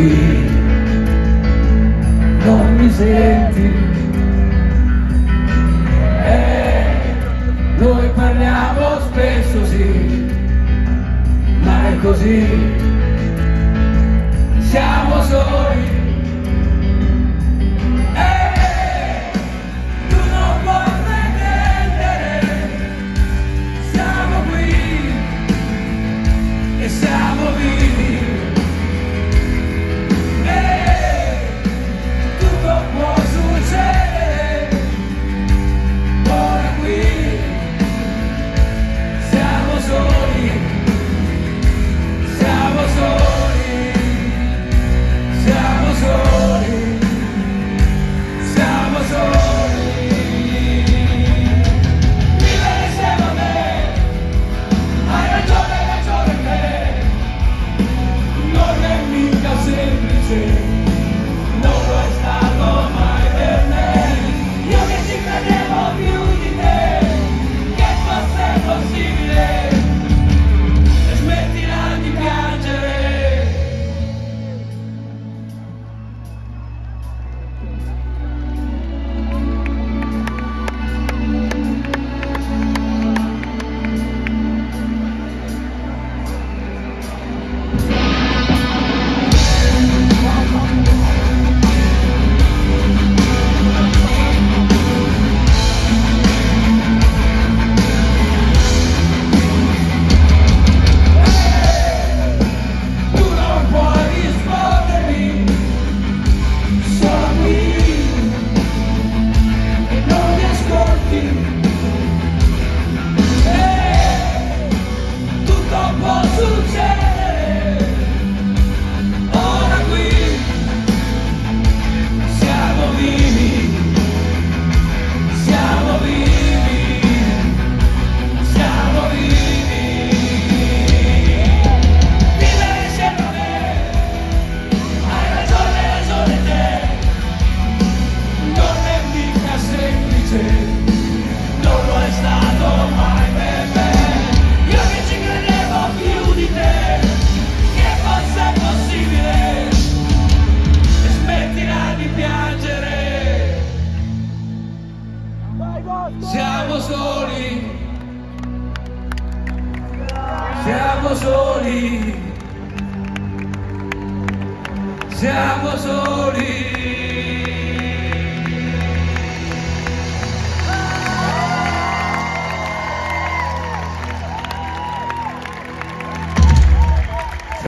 qui. Non mi senti. siamo soli, siamo soli, siamo soli.